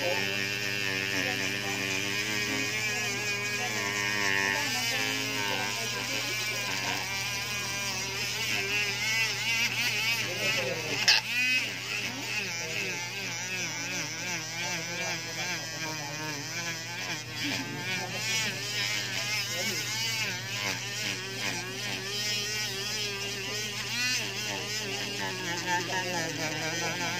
na na na na na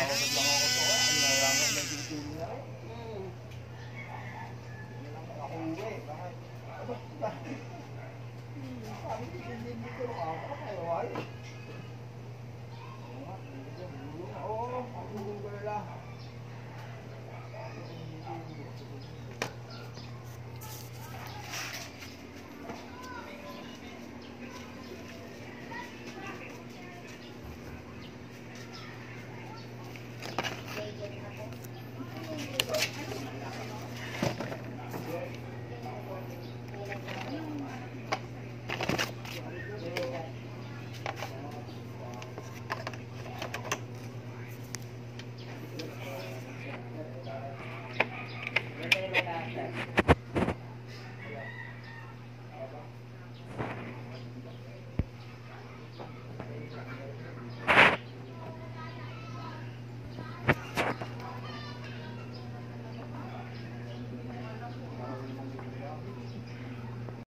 Thank mm. you.